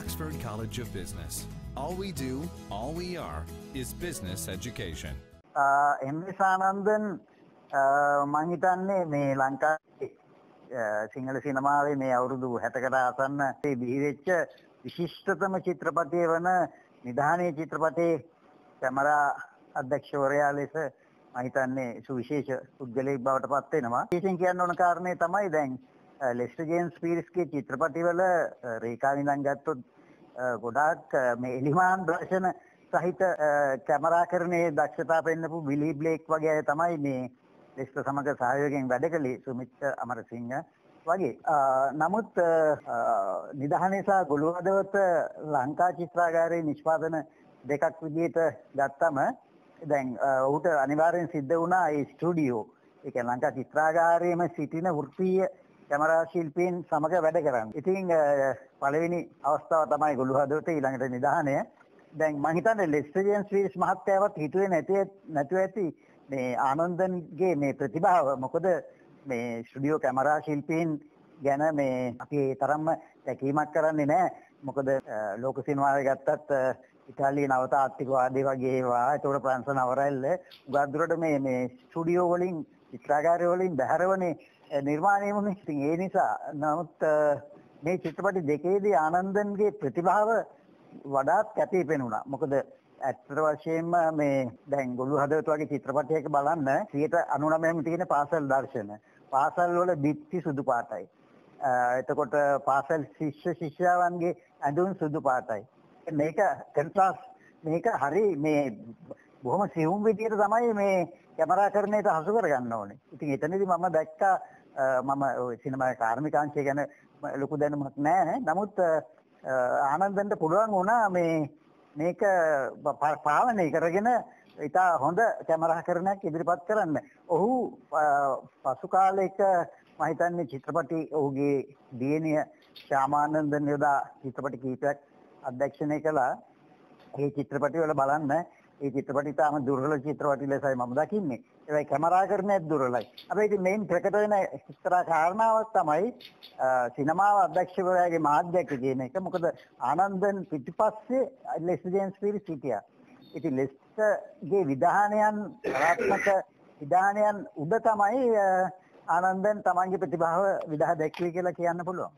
Oxford College of Business. All we do, all we are, is business education. එම්ස් ආනන්දන් මං හිතන්නේ මේ ලංකාවේ සිංහල සිනමාවේ මේ අවුරුදු හැතකට ආසන්න බිහිවෙච්ච විශිෂ්ටතම චිත්‍රපටය වන නිධානය චිත්‍රපටයේ කැමරා අධ්‍යක්ෂවරයා ලෙස මහිතන්නේ සුවිශේෂ පුද්ගලයෙක් බවට පත් වෙනවා. විශේෂයෙන් කියන්න ඕන කාරණේ තමයි දැන් ලෙස්ටර් ජේම්ස් පීරිස්ගේ චිත්‍රපටිවල රේඛා විඳන් ගත්තොත් ගොඩාක් මේ එලිමාන් දර්ශන සහිත කැමරාකරණයේ දක්ෂතා පෙන්නපු විලි බ්ලේක් වගේ අය තමයි මේ ලෙස්ටර් සමග සහයෝගයෙන් වැඩ කළේ සුමිත් අමරසිංහ වගේ. නමුත් නිදහනේ සහ ගොළු හදවත ලංකා චිත්‍රාගාරයේ නිෂ්පාදන දෙකක් විදිහට ගත්තම දැන් ඔහුට අනිවාර්යෙන් සිද්ධ වුණා ඒ ස්ටුඩියෝ ඒ කියන්නේ ලංකා චිත්‍රාගාරයේම සිටින වෘත්තීය කැමරා ශිල්පීන් සමග වැඩ කරන්න. ඉතින් පළවෙනි අවස්ථාව තමයි ගොළු හදවත ඊළඟට නිදහනය. දැන් මම හිතන්නේ ලෙස්ටර් ජේම්ස් ෆීල්ස් මහත්තයාවත් හිතුවේ නැති නැතුව ඇති මේ ආනන්දන්ගේ මේ ප්‍රතිභාව. මොකද මේ ස්ටුඩියෝ කැමරා ශිල්පීන් ගැන මේ අපි ඒ තරම්ම තැකීමක් කරන්නේ නැහැ. මොකද ලෝක සිනමාවේ ගත්තත් ඉතාලිය නව තාත්තිකවාදී වගේ ඒවා ඒතකොට ප්‍රංශ නවරැල්ල උගත්දුරට මේ මේ ස්ටුඩියෝ වලින් චිත්‍රාගාරය වලින් බැහැරවනේ නිර්මාණය වුණේ. ඉතින් ඒ නිසා නමුත් මේ චිත්‍රපට දෙකේදී ආනන්දන්ගේ ප්‍රතිභාව වඩාත් කැපී පෙනුණා. මොකද ඇත්තට වශයෙන්ම මේ දැන් ගොළු හදවත වගේ චිත්‍රපටයක බලන්න 99ම තියෙන පාසල් දර්ශන. පාසල් වල බිත්ති සුදු පාටයි. එතකොට පාසල් ශිෂ්‍ය ශිෂ්‍යාවන්ගේ ඇඳුම් සුදු පාටයි. මේක කන්ට්‍රාස්ට් මේක හරි මේ බොහොම සියුම් විදියට තමයි මේ කැමරාකරණයට හසු කරගන්න ඕනේ. ඉතින් එතනදී මම දැක්කා මම ওই සිනමා කාර්මිකාංශය ගැන ලොකු දැනුමක් නැහැ. නමුත් ආනන්දන්ට පුළුවන් වුණා මේ මේක පාලනය කරගෙන ඉතා හොඳ කැමරාකරණයක් ඉදිරිපත් කරන්න. ඔහු පසු කාලයක මම හිතන්නේ චිත්‍රපටි ඔහුගේ දියණිය ශ්‍යාමානන්දන් යොදා චිත්‍රපටි කීපයක් අධ්‍යක්ෂණය කළා. ඒ චිත්‍රපටිවල බලන්න ඒ චිත්‍රපටි තාම දුර්වල චිත්‍රපටි ලෙසයි මම දකින්නේ. ඒවයි කැමරාකරණයත් දුර්වලයි. හැබැයි ඉතින් මේන් ප්‍රකට වෙන එක්තරා කාරණාවක් තමයි සිනමාව අධ්‍යක්ෂකවරයාගේ මාධ්‍යක කියන එක. මොකද ආනන්දන් පිටිපස්සේ ලෙස්ටර් ජේම්ස් පීරිස් හිටියා. ඉතින් ලෙස්ටර්ගේ විධානයන් ප්‍රාත්මක විධානයන් උඩ තමයි ආනන්දන් තමන්ගේ ප්‍රතිභාව විදහා දැක්වේ කියලා කියන්න පුළුවන්.